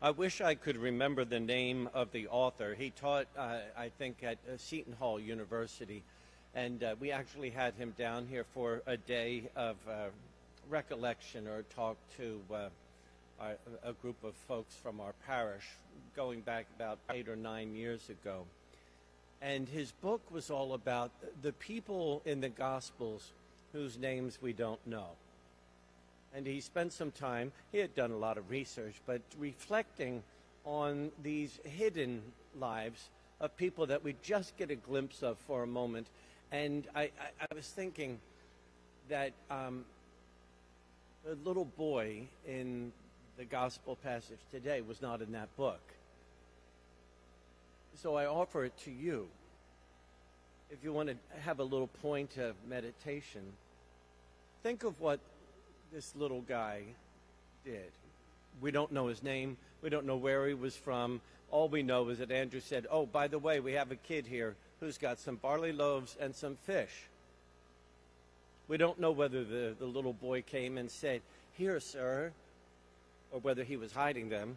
I wish I could remember the name of the author. He taught, uh, I think, at uh, Seton Hall University, and uh, we actually had him down here for a day of uh, recollection or talk to uh, our, a group of folks from our parish going back about eight or nine years ago. And his book was all about the people in the Gospels whose names we don't know. And he spent some time, he had done a lot of research, but reflecting on these hidden lives of people that we just get a glimpse of for a moment. And I, I, I was thinking that um, the little boy in the gospel passage today was not in that book. So I offer it to you. If you want to have a little point of meditation, think of what this little guy did. We don't know his name. We don't know where he was from. All we know is that Andrew said, Oh, by the way, we have a kid here who's got some barley loaves and some fish. We don't know whether the, the little boy came and said, Here, sir, or whether he was hiding them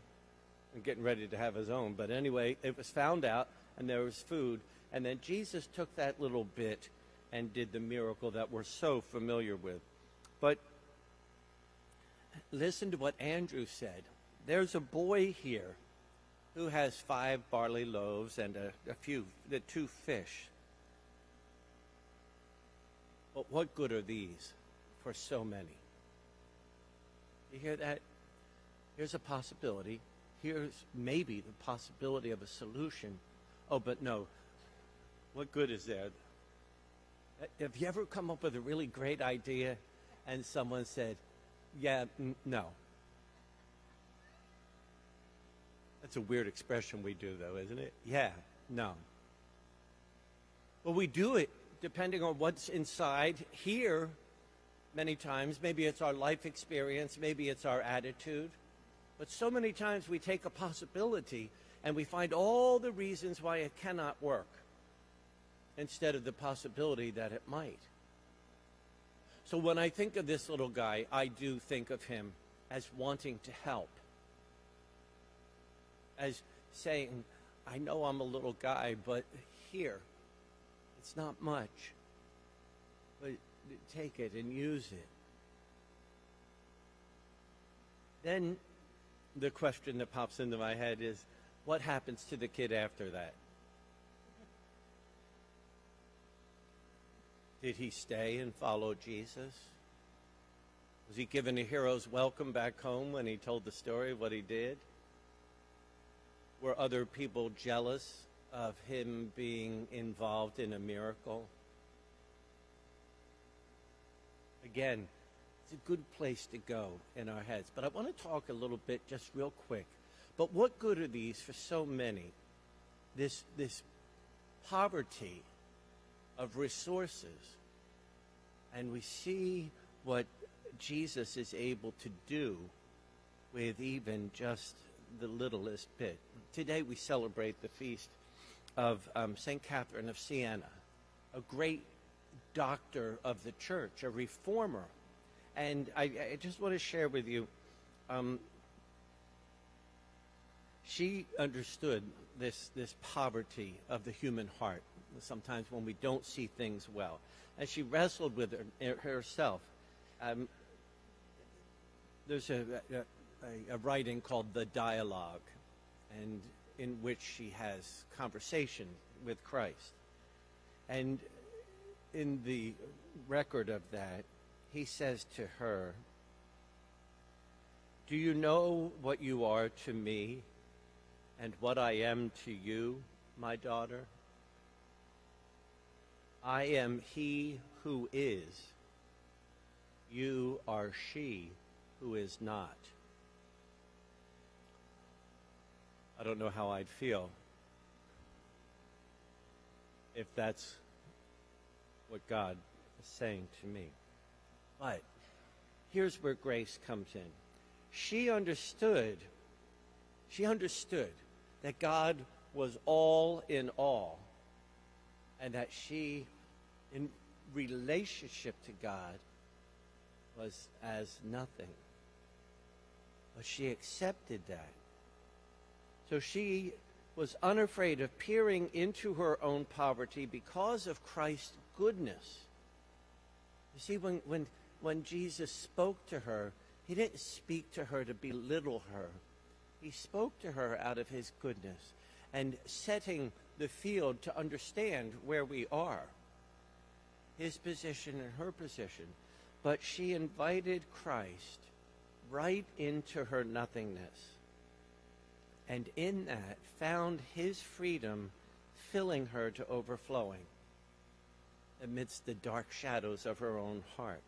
and getting ready to have his own. But anyway, it was found out, and there was food. And then Jesus took that little bit and did the miracle that we're so familiar with. But listen to what Andrew said. There's a boy here who has five barley loaves and a, a few, the two fish. But what good are these for so many? You hear that? Here's a possibility. Here's maybe the possibility of a solution. Oh, but no. What good is there? Have you ever come up with a really great idea and someone said, yeah, n- no. That's a weird expression we do, though, isn't it? Yeah, no. Well, we do it depending on what's inside here. Many times, maybe it's our life experience, maybe it's our attitude. But so many times we take a possibility and we find all the reasons why it cannot work instead of the possibility that it might. So when I think of this little guy, I do think of him as wanting to help, as saying, I know I'm a little guy, but here, it's not much. But take it and use it. Then the question that pops into my head is what happens to the kid after that? Did he stay and follow Jesus? Was he given a hero's welcome back home when he told the story of what he did? Were other people jealous of him being involved in a miracle? Again, it's a good place to go in our heads. But I want to talk a little bit, just real quick. But what good are these for so many? This, this poverty of resources. And we see what Jesus is able to do with even just the littlest bit. Today we celebrate the feast of um, St. Catherine of Siena, a great doctor of the church, a reformer. And I, I just want to share with you, um, she understood this, this poverty of the human heart sometimes when we don't see things well. And she wrestled with her, herself. Um, there's a, a, a, writing called The Dialogue, and in which she has conversation with Christ. And in the record of that, he says to her, Do you know what you are to me and what I am to you, my daughter? I am he who is. You are she who is not. I don't know how I'd feel if that's what God is saying to me. But here's where grace comes in. She understood, she understood that God was all in all and that she, in relationship to God, was as nothing. But she accepted that. So she was unafraid of peering into her own poverty because of Christ's goodness. You see, when, when, when Jesus spoke to her, he didn't speak to her to belittle her. He spoke to her out of his goodness and setting the field to understand where we are his position and her position. But she invited Christ right into her nothingness. And in that, found his freedom filling her to overflowing amidst the dark shadows of her own heart.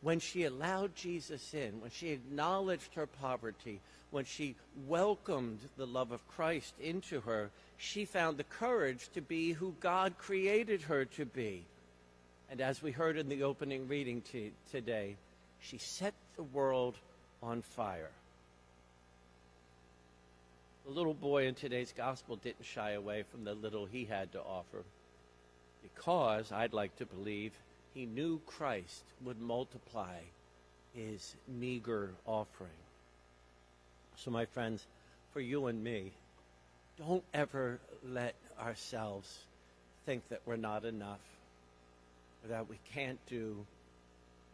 When she allowed Jesus in, when she acknowledged her poverty, when she welcomed the love of Christ into her, she found the courage to be who God created her to be. And as we heard in the opening reading to, today, she set the world on fire. The little boy in today's gospel didn't shy away from the little he had to offer because, I'd like to believe, he knew Christ would multiply his meager offering. So, my friends, for you and me, don't ever let ourselves think that we're not enough, or that we can't do,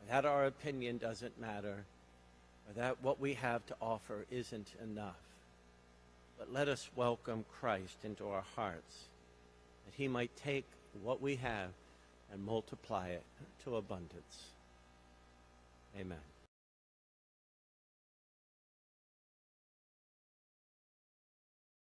or that our opinion doesn't matter, or that what we have to offer isn't enough. But let us welcome Christ into our hearts, that he might take what we have and multiply it to abundance. Amen.